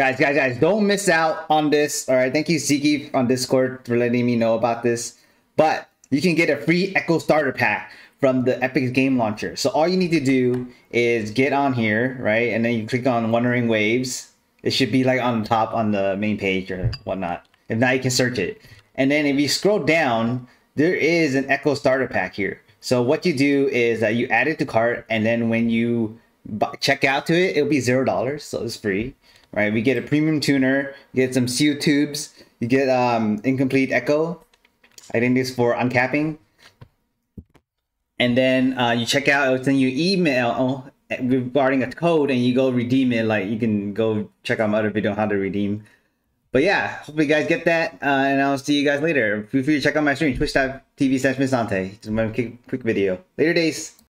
Guys, guys, guys, don't miss out on this. All right, thank you, Ziki, on Discord for letting me know about this. But you can get a free Echo Starter Pack from the Epic Game Launcher. So all you need to do is get on here, right? And then you click on Wuthering Waves. It should be like on top on the main page or whatnot. If not, you can search it. And then if you scroll down, there is an Echo Starter Pack here. So what you do is that you add it to cart, and then when you check out to it, it'll be zero dollars, so it's free, right? We get a premium tuner, get some sealed tubes, you get um, incomplete echo. I think this for uncapping, and then uh, you check out. It'll send you email regarding a code, and you go redeem it. Like you can go check out my other video on how to redeem. But yeah, hopefully you guys get that, uh, and I'll see you guys later. Feel free to check out my stream, twitch.tv slash Vinsonte. It's my quick, quick video. Later days.